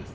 Ini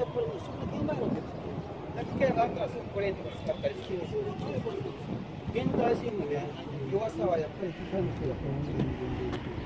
apa ini? Sudah gimana? なんか機械があったらそこれとか使ったりしてそです現代人のね弱さはやっぱり機械の人だと思う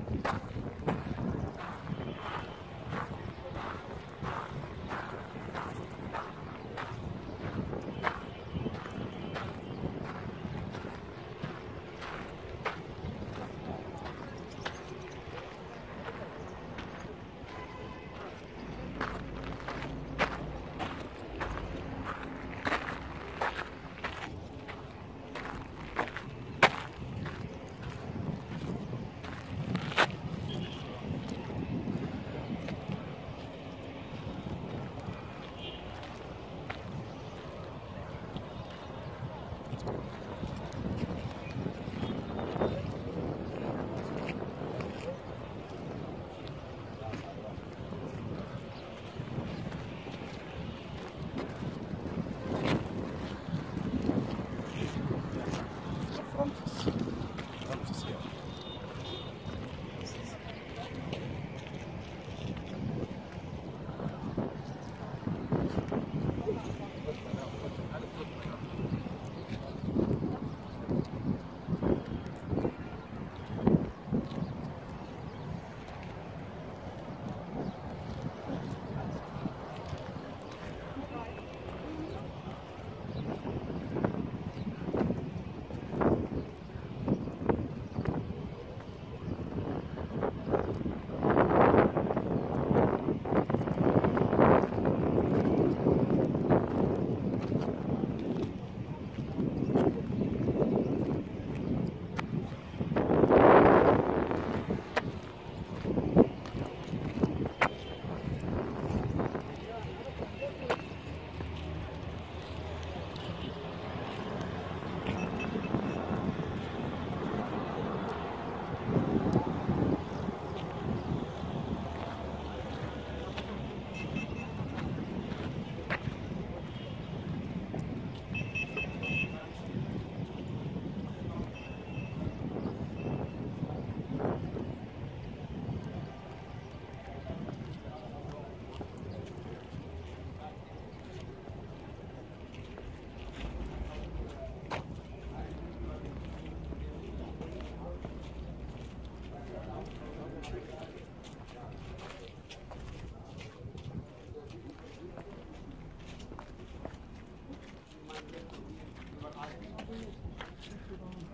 comfortable.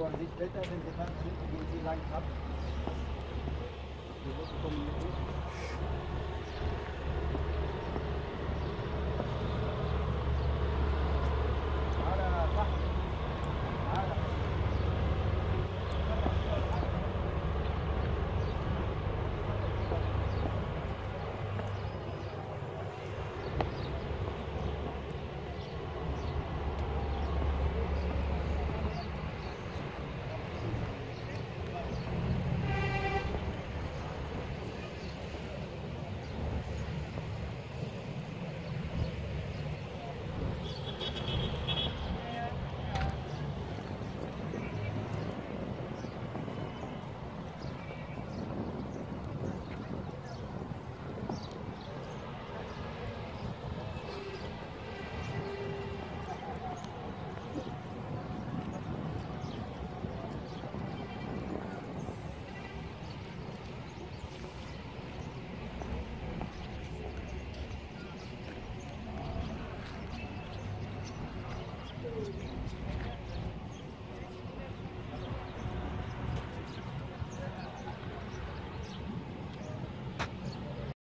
Vorsicht, Wetter, wenn Sie dann sind, gehen Sie lang ab. Du musst kommen mit.